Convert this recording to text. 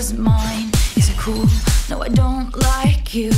was mine. Is it cool? No, I don't like you.